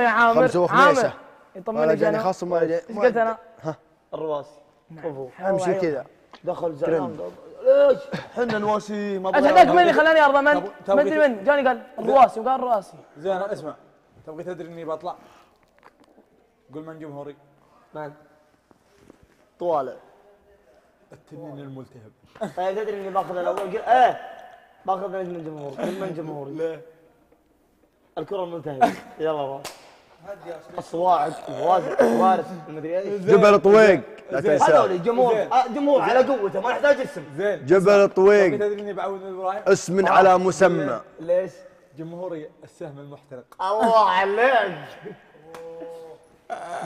يا عامر. خمسة وخميسة. يطمنك أنا خصم إيش قلت أنا؟ الرواس. كفو امشي كذا. دخل زعلان. ليش؟ حنا نواسي ما هذاك من اللي خلاني ارضى من؟ ما أدري من. جاني قال الرواسي وقال الرواسي زين اسمع. تبغى تدري إني بطلع؟ قول من جمهوري. من؟ طوالع. التنين الملتهب. طيب تدري إني باخذ الأول؟ قل إيه باخذ نجم الجمهور قل من جمهوري. ليه؟ الكرة الملتهبة. يلا بابا الصواعق الوازع الوارث المدري إيش. جبل طويق لا. تنسى. هذول جمهور آه، جمهور على قوته ما يحتاج اسم. زين. جبل طويق. تدري إني بعود إبراهيم؟ اسم على مسمى. ليش؟ جمهوري السهم المحترق. الله عليك.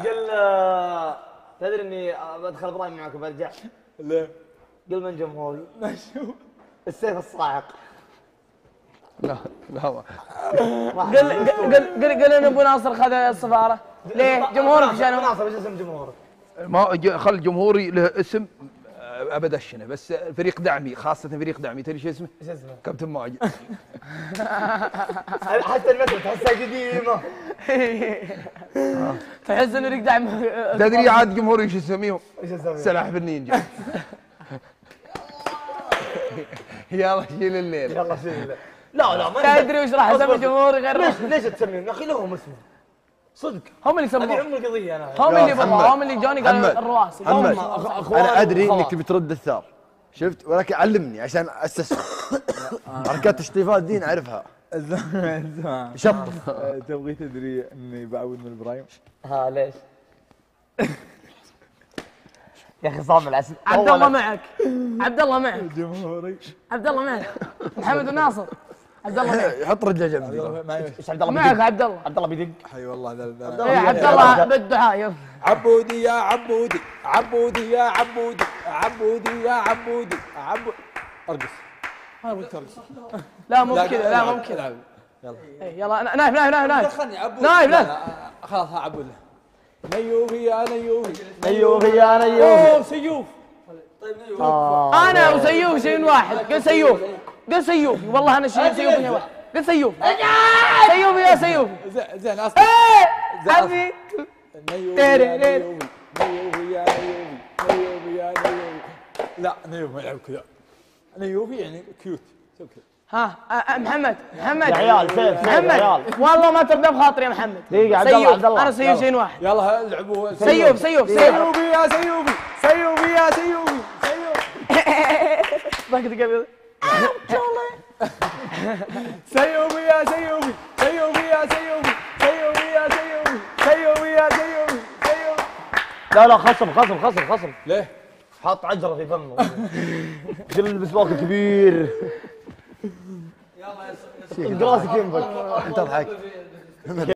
قل آه، تدري إني آه، بدخل إبراهيم معك وبرجع ليه؟ قل من جمهوري؟ السيف الصاعق. لا لا قل قل قل قل ان أبو ناصر خذ السفارة ليه؟ جمهورك شنو؟ ناصر إيش اسم جمهورك؟ ما خل جمهوري له اسم آه، ابد اشنه بس فريق دعمي خاصة فريق دعمي تدري شو اسمه؟ إيش اسمه؟ كابتن ماجد حتى المثل تحسها قديمة تحس إنه يريد دعم تدري عاد جمهوري شو اسميهم؟ إيش اسمه؟ سلاح بن نينجا يلا شيل الليل يلا شيل لا لا ما تدري وش راح أسمي جمهوري غير ليش ليش تسميهم يا أخي لهم اسمه. صدق. هم اللي هذه سموه ام القضية أنا. هم اللي. بابا هم اللي جوني قالوا محمد. هم أنا أدري. إنك تبي ترد الثار. شفت؟ ولكن علمني عشان استسلم حركات التشطيفات دي نعرفها. اسمع شطف تبغي تدري إني بعود من إبراهيم؟ ها ليش؟ يا أخي صام العسل. عبد الله معك. عبد الله معك. جمهوري. عبد الله معك. محمد وناصر. عبد الله يحط رجله جنبي. إيش عبد الله معك بيدق عبد الله. عبد الله بيدق. حي والله ذا- بيدق. عبد الله بالدعاء عبودي يا عبودي عبودي يا عبودي عبودي يا عبودي عبودي أرقص. ما قلت ارقص لا مو بكذا لا مو بكذا. العب يلا إيه، يلا نايف نايف نايف نايف. نايف لا، نايف لا، خلاص ها عبودي. نيوفي يا نيوفي. نيوفي يا نيوفي. أوه سيوف. طيب نيوفي أنا وسيوف شيء واحد. قل سيوف. قل سيوفي والله أنا شيء سيوف شيء واحد. قل سيوف سيوفي يا سيوفي. زين زين أصلا إيه حبيبي. نيوفي يا نيوفي يا نيوفي نيوفي يا نيوفي لا نيوفي ما يلعب كذا. نيوفي يعني كيوت سوي كذا؟ ها محمد محمد. يا عيال سيف محمد. والله ما ترضى بخاطري يا محمد. دقيقة، عبد الله، سيوف. عبد الله. أنا سيوف. شيء واحد. يلا ها، العبوا سيوف سيوف سيوف. سيوفي يا سيوفي سيوفي يا سيوفي سيوفي. ضحكت قلبي سيوفي يا سيوفي سيوفي يا سيوفي سيوفي يا سيوفي سيوفي يا سيوفي سيوفي لا لا خصم خصم خصم خصم. ليه؟ حاط عجرة في فمه. قل البس باكل كبير يلا يا راسك ينفك انت اضحك